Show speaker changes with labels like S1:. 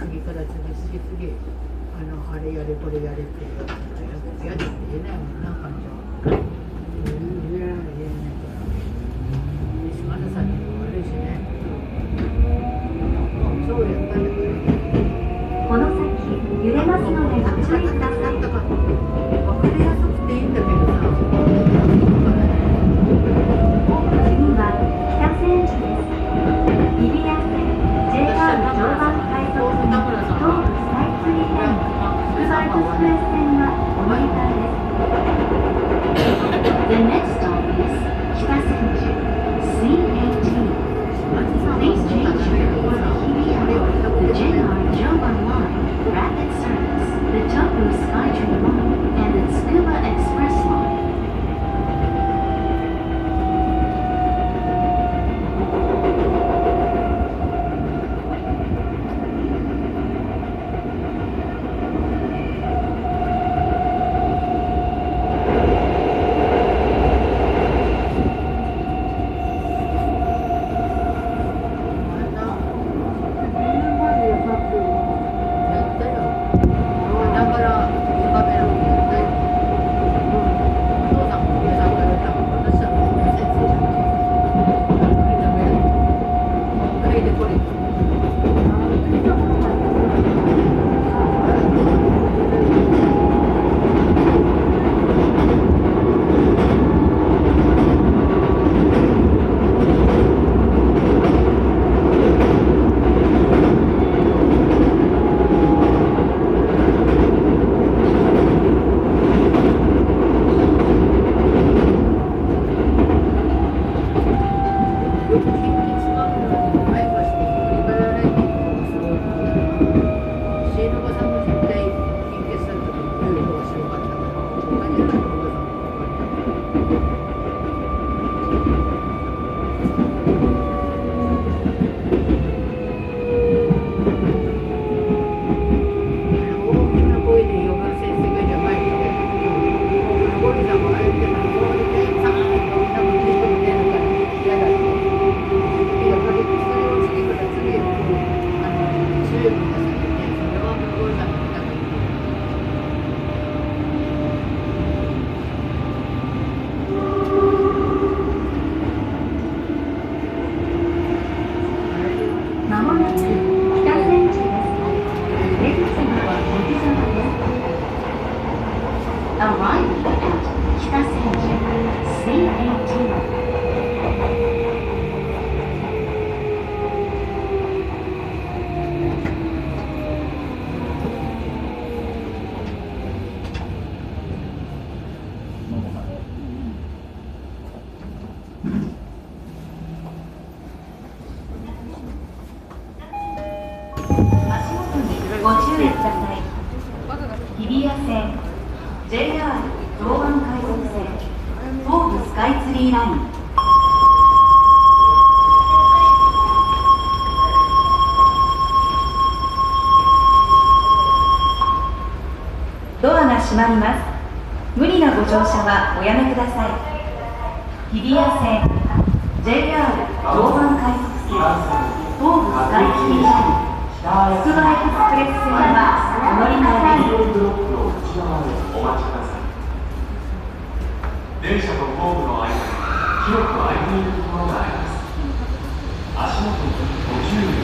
S1: 次から次次次あのあれやれこれやれって言われてやって言えないもんな感情言えない言えないから島田さんにも悪いしねそうやったんだから
S2: この先揺れますのでご注意ください次は北千住です。日比谷線 JR 常磐快速線東武スカイツリーライン
S1: つくばエクスプレス線
S3: The next stop is C18.
S1: Please change the JR
S3: Joban Line Rapid Service, the Tobu Skytrain Line.
S2: 武スカイツリーライン。ドアが閉まります。無理なご乗車はおやめください。日比谷線、JR 常磐快速線、東武スカイツリーライン。
S4: つくばエクスプレス線は
S2: お乗り換えで
S4: す。お待ちください電車とホームのく歩いているところがあります。足元にご注意